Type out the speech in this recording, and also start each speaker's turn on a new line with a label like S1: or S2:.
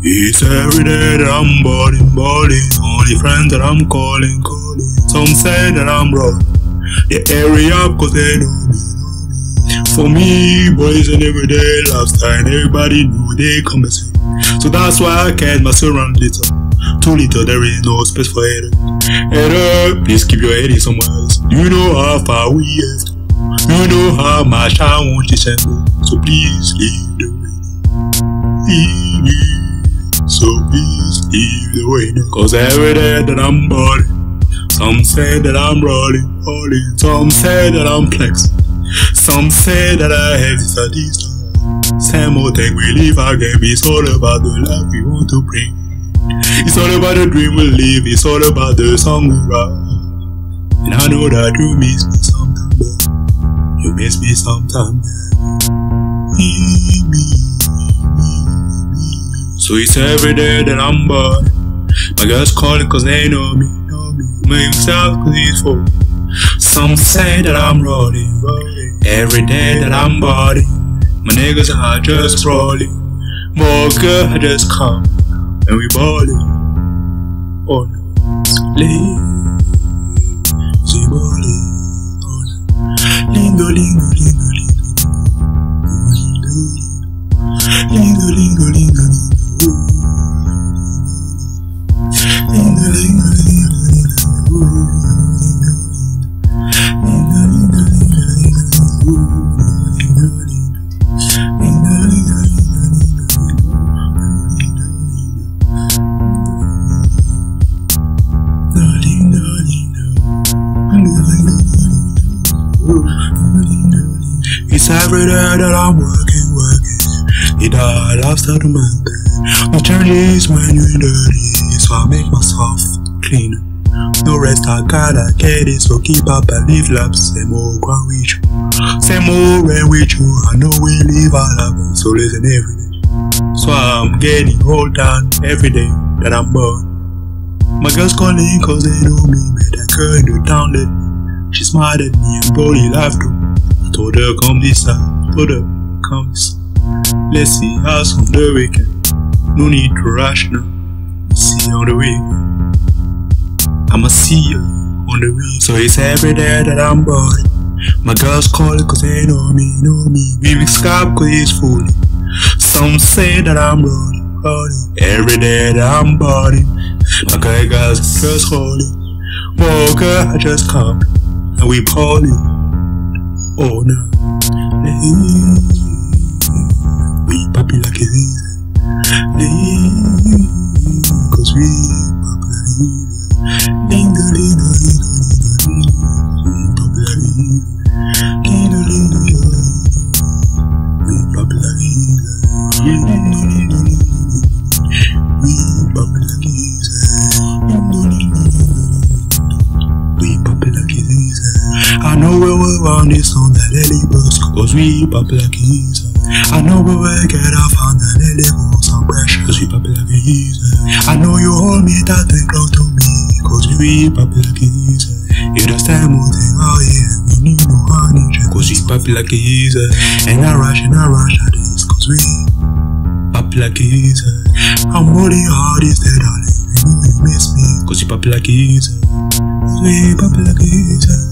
S1: It's every day that I'm balling, balling. Only friends that I'm calling, calling. Some say that I'm wrong. They area up cause they know me. For me, boys and everyday lifestyle, everybody know they come and. So that's why I kept myself around little. Too little, there is no space for error. Error, please keep your head in somewhere else. You know how far we have. You know how much I want this and So please leave the way. Leave leave the way. Cause every day that I'm balling, some say that I'm rolling, rolling. Some say that I'm flexing. Some say that I have this or this. Same old thing we live again. It's all about the life we want to bring. It's all about the dream we live. It's all about the song we write. And I know that you miss me sometimes, you miss me sometimes. Me, me, me. So it's every day that I'm bored. My girls calling cause they know me, know me. Myself cause it's for. Some say that I'm rolling, rolling. Every day that I'm body. My niggas are just rolling. More girl I just come and we ballin'. Oh no. Lazy ballin'. Oh no. Lindo, lindo, lindo, lindo. Lindo, lindo, every day that I'm working, working. It all after the man. No changes when you're dirty, so I make myself clean. No rest, I gotta get it, so keep up and live laps. Same old ground with you, same old rain with you. I know we live our life, so listen every day. So I'm getting hold down every day that I'm born. My girl's calling cause they know me, met that girl in the town that she smiled at me and body laughed too. Her come this side. Let's see us on the weekend. No need to rush now. See you on the weekend. I'ma see you on the weekend. So it's every day that I'm bored. My girl's calling cause they know me, know me. We mix up cause it's fully. Some say that I'm rolling. Every day that I'm balling. My guy guys first holding. Walker, I just come and we balling. Oh no. We poppy like it is. Cause we on this on that Cause we I know we will get off on that lily bus pressure Cause we pop like is I know you hold me tight and close to me Cause we pop like is You just tell me thing, oh yeah We need no honey Cause we pop like is And I rush and I rush at this Cause we pop like is I'm holding your heart instead darling You miss me Cause you pop like it is We pop like